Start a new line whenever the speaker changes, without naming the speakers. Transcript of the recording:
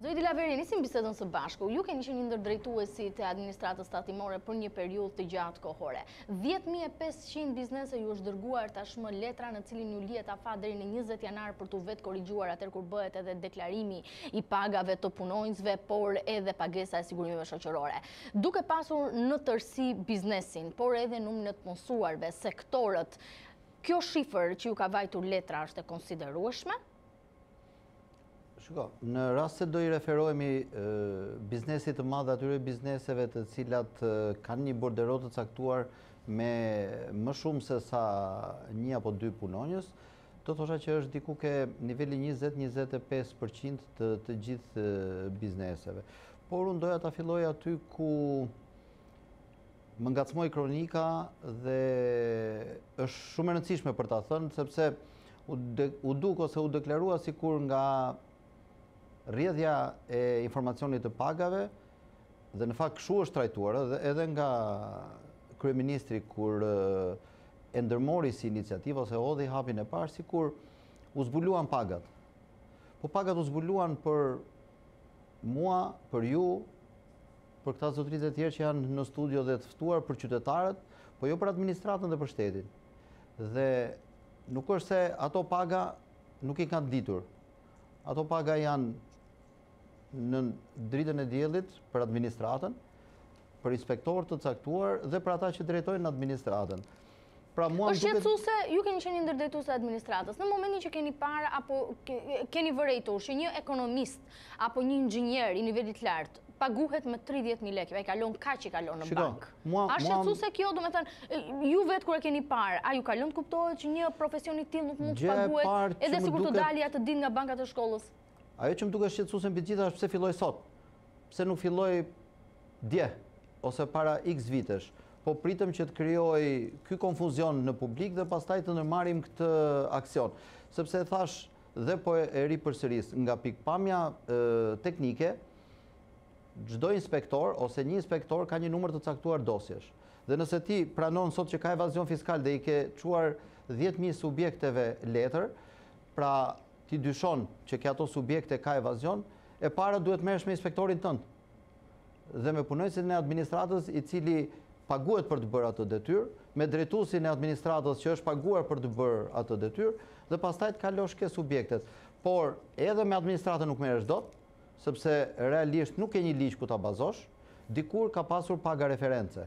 Zoti Dilaveri, nisim bisedën së bashku. Ju keni qenë një ndër drejtuesit e administratës tatimore për një periudhë të gjatë kohore. 10.500 biznese ju është dërguar tashmë letra në të cilën ju lihet afat deri në 20 janar për t'u vetëkorrigjuar atëherë kur bëhet edhe deklarimi i pagave të punonjësve, por edhe pagesa e sigurimeve shoqërore. Duke pasur në tërësi biznesin, por edhe numrin e të punësuarve, sektorët, kjo shifër që ju ka vajtur letra është e konsiderueshme?
Shiko, në rast se do i referohemi bizneseve të mëdha atyre bizneseve të cilat kanë një bordero të caktuar me më shumë se sa një apo dy punonjës, do thosha që është diku ke niveli 20-25% të të gjithë bizneseve. Por unë doja ta filloj aty ku Më ngacmoi kronika dhe është shumë e rëndësishme për ta thënë sepse u, de, u duk ose u deklarua sikur nga rrjedhja e informacionit të pagave dhe në fakt kështu është trajtuar edhe edhe nga kryeministri kur e ndërmori si iniciativë ose hodhi hapin e parë sikur u zbuluan pagat. Po pagat u zbuluan për mua, për ju, për këta zotërit e tjerë që janë në studio dhe të ftuar për qytetarët, po jo për administratën dhe për shtetin. Dhe nuk është se ato paga nuk i kanë ditur. Ato paga janë në dritën e diellit për administratën, për inspektorë të caktuar dhe për ata që drejtojnë administratën.
Pra mua më duket se ju keni qenë ndër drejtuesit e administratës. Në momentin që keni parë apo keni vërejtur që një ekonomist apo një inxhinier i nivelit të lartë paguhet me 30000 lekë, ai kalon kaq i kalon në bankë. A shqetësuese kjo, domethënë, ju vetë kur e keni parë, a ju ka lënë të kuptohet që një profesion i tillë nuk mund të paguhet edhe sikur të dalë atë ditë nga bankat e shkollës?
Ajo që më duket shqetësuese mbi të gjitha është pse filloi sot, pse nuk filloi dje, ose para x vitesh, po pritëm që të krijohej ky konfuzion në publik dhe pastaj të ndërmarrim këtë aksion. Sepse e thashë dhe po e ripërsëris, nga pikëpamja teknike, çdo inspektor ose një inspektor ka një numër të caktuar dosjesh. Dhe nëse ti pranon sot që ka evazion fiskal dhe i ke çuar 10.000 subjekteve letër, Pra, ti dyshon që ke ato subjekte ka evazion, e para duhet të merresh me inspektorin tënd. Dhe me punonjësin e administratës i cili paguhet për të bërë atë detyrë, me drejtuesin e administratës që është paguar për të bërë atë detyrë dhe pastaj të kalosh ke subjektet. Por edhe me administratën nuk merresh dot, sepse realisht nuk ke një ligj ku ta bazosh, dikur ka pasur paga reference.